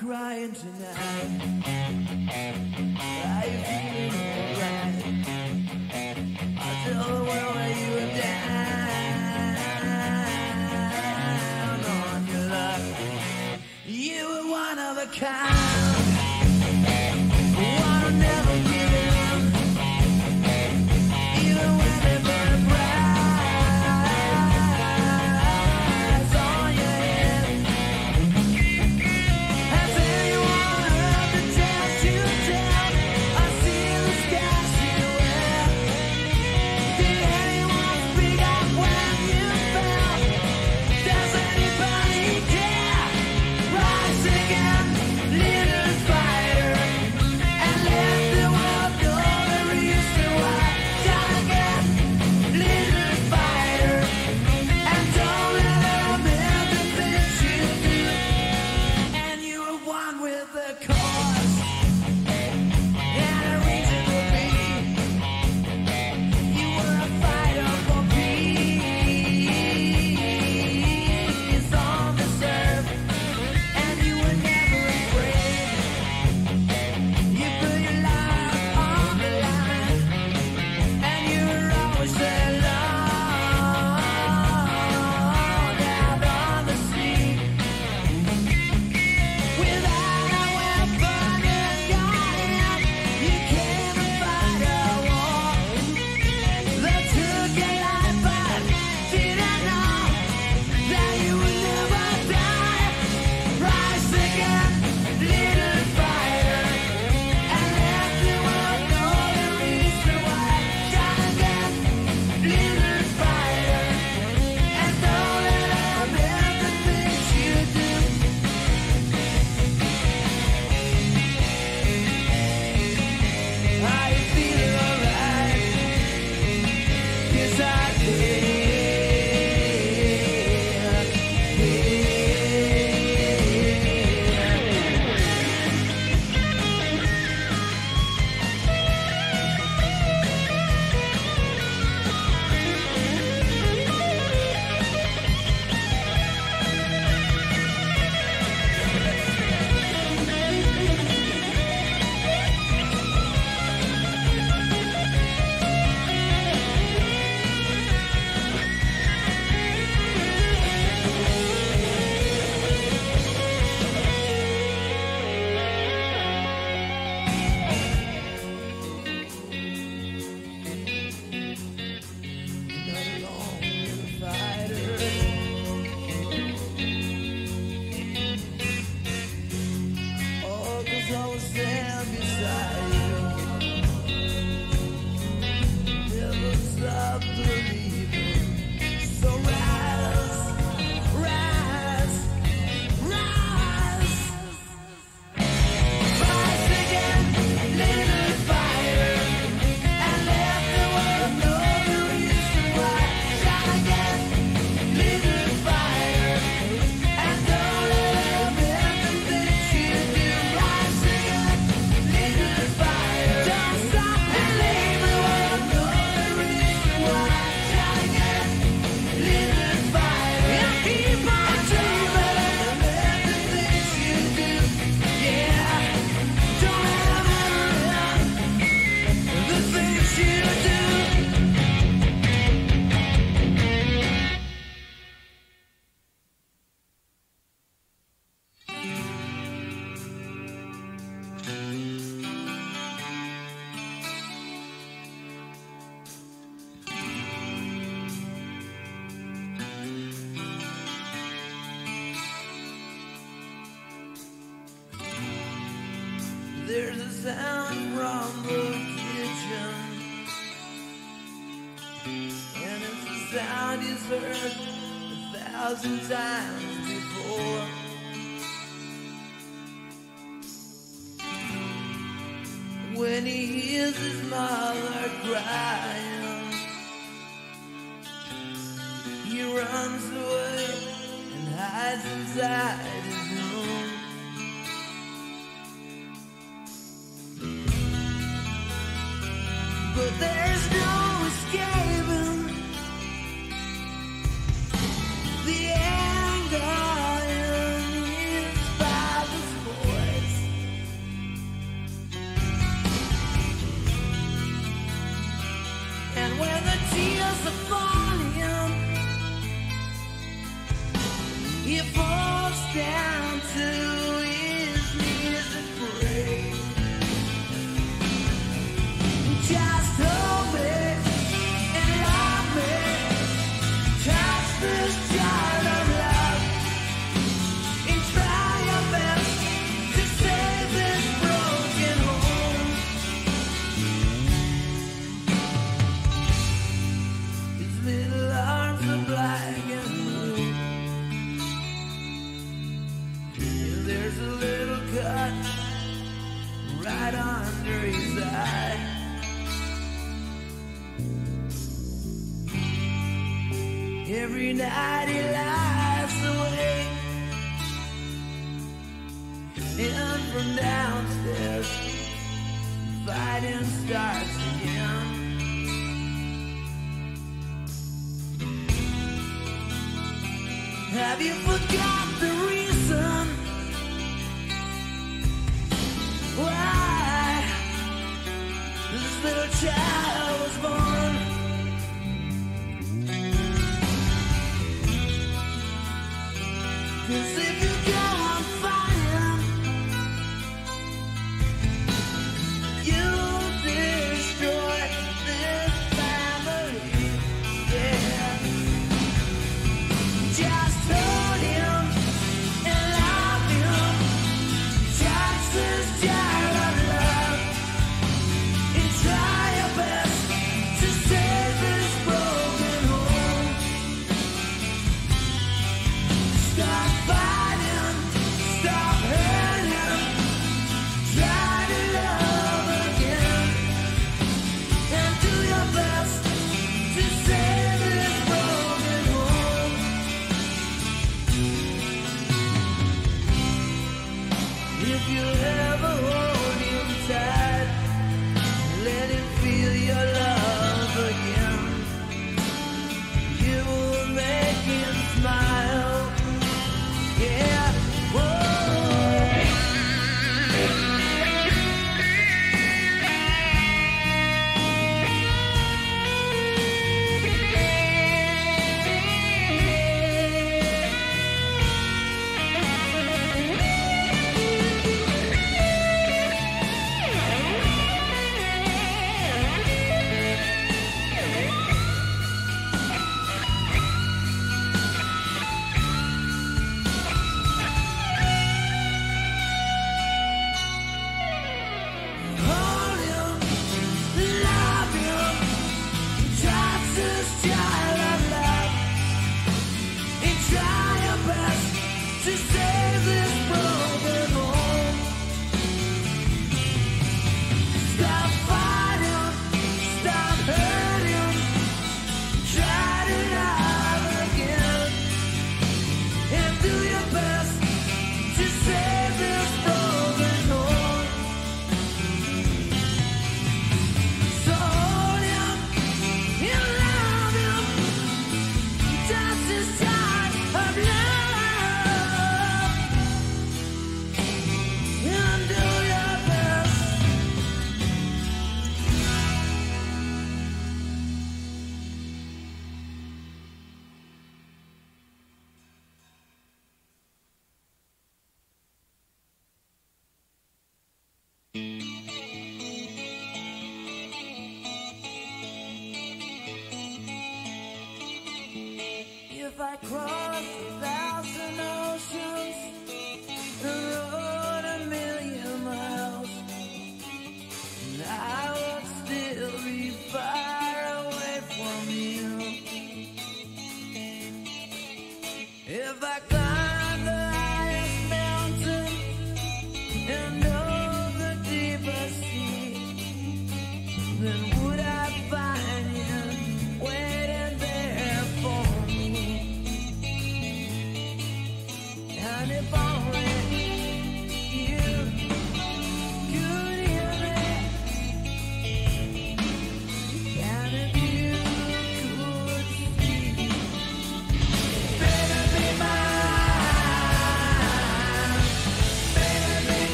crying tonight. Are you feeling alright? I tell the world that you're down on your luck. You were one of a kind. and he hears his mother crying. He runs away and hides inside his room. But there's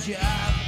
job.